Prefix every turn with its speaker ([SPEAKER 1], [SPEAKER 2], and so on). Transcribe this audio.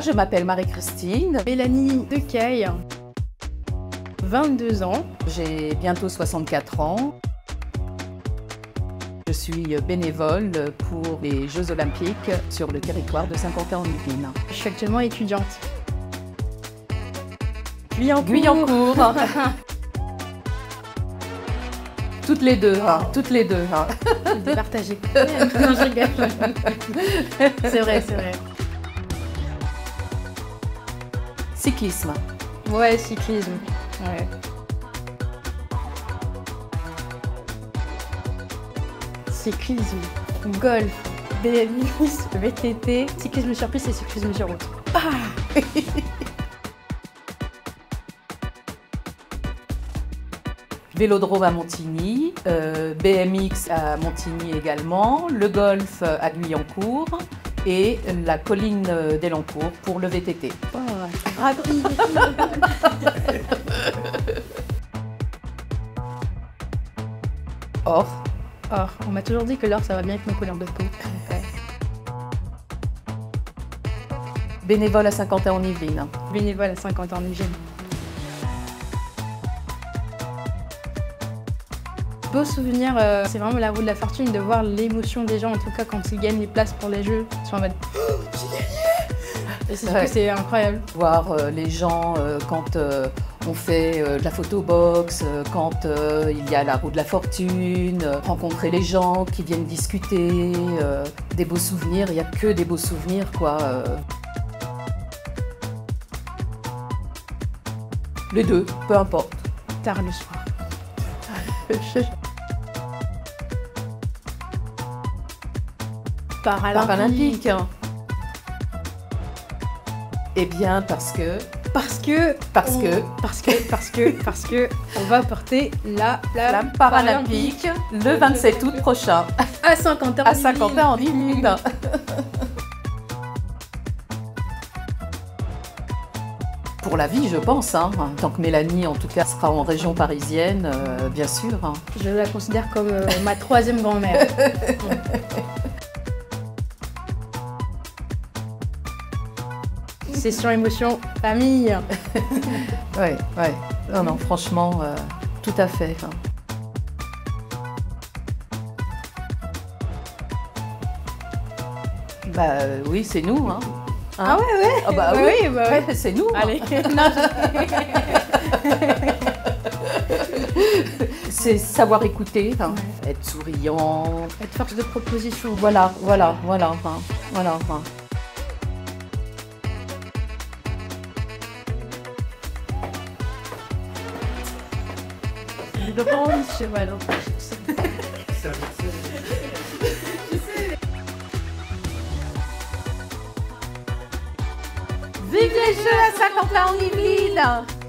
[SPEAKER 1] Je m'appelle Marie-Christine.
[SPEAKER 2] Mélanie Decaille, 22 ans.
[SPEAKER 1] J'ai bientôt 64 ans. Je suis bénévole pour les Jeux Olympiques sur le territoire de Saint-Quentin-en-Yvelines.
[SPEAKER 2] Je suis actuellement étudiante.
[SPEAKER 1] Guyancourt. Toutes les deux, hein, toutes les deux. Hein.
[SPEAKER 2] Non, je rigole. C'est vrai, c'est vrai.
[SPEAKER 1] Cyclisme.
[SPEAKER 2] Ouais, cyclisme. Ouais. Cyclisme, golf, BMX, VTT, cyclisme sur piste et cyclisme sur route. Ah
[SPEAKER 1] Vélodrome à Montigny, euh, BMX à Montigny également, le golf à Guyancourt et la colline d'Elancourt pour le VTT. Or,
[SPEAKER 2] Or, on m'a toujours dit que l'or ça va bien avec nos couleurs de peau.
[SPEAKER 1] bénévole à Saint-Quentin-en-Yvelines.
[SPEAKER 2] Bénévole à Saint-Quentin-en-Yvelines. Beau souvenir, euh, c'est vraiment la roue de la fortune de voir l'émotion des gens, en tout cas quand ils gagnent les places pour les jeux. Ils sont en mode oh, j'ai gagné Et c'est c'est incroyable.
[SPEAKER 1] Voir euh, les gens euh, quand on fait de la photobox, quand il y a la roue de la fortune, rencontrer les gens qui viennent discuter, des beaux souvenirs, il n'y a que des beaux souvenirs quoi. Les deux, peu importe.
[SPEAKER 2] Tard le soir. Paralympique.
[SPEAKER 1] Paralympique. Eh bien, parce que.
[SPEAKER 2] Parce que.
[SPEAKER 1] Parce
[SPEAKER 2] on-
[SPEAKER 1] que.
[SPEAKER 2] Parce que. Parce que. Parce que. On va porter la
[SPEAKER 1] Flamme paralympique le 27 août prochain
[SPEAKER 2] à Saint-Quentin.
[SPEAKER 1] à Saint-Quentin en Yvelines. Pour la vie, je pense. Hein. Tant que Mélanie, en tout cas, sera en région parisienne, euh, bien sûr. hein.
[SPEAKER 2] Je la considère comme euh, ma troisième grand-mère. Session émotion famille.
[SPEAKER 1] Ouais, ouais. Non, non, franchement, euh, tout à fait. hein. Bah euh, oui, c'est nous. Hein. Hein
[SPEAKER 2] Ah ouais ouais.
[SPEAKER 1] Ah bah
[SPEAKER 2] Bah
[SPEAKER 1] oui,
[SPEAKER 2] oui, bah ouais.
[SPEAKER 1] Ouais, c'est nous. hein.
[SPEAKER 2] Allez.
[SPEAKER 1] C'est savoir écouter, hein. être souriant.
[SPEAKER 2] Être force de proposition.
[SPEAKER 1] Voilà, voilà, voilà, hein. voilà. Hein.
[SPEAKER 2] Grande cheval.
[SPEAKER 1] Vive les Jeux à Saint-Quentin en Yvelines